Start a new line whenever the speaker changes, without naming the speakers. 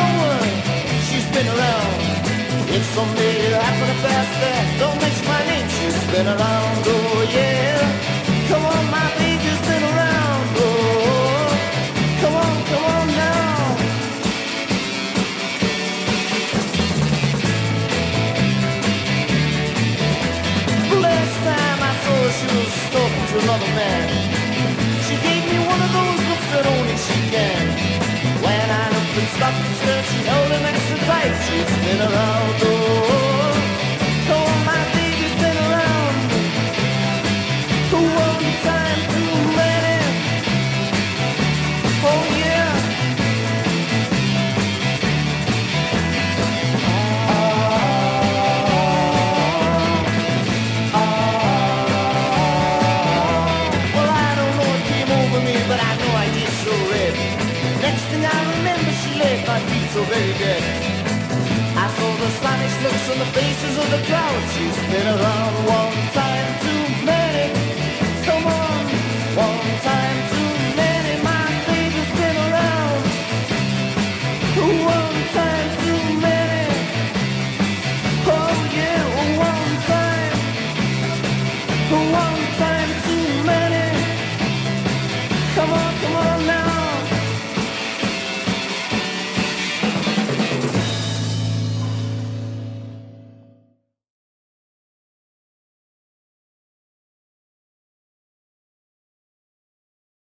no one. She's been around. If someday it happened to pass that, don't mention my name. She's been around, oh yeah. Come on, my baby's been around, oh. Come on, come on now. Last time I saw her, she was another man. Looked and stopped so baby. I saw the astonished looks on the faces of the crowd. She's been around one time too many. Come on, one time too many. My baby's been around. One time too many. Oh yeah, one time. One time too many. Come on, come on now.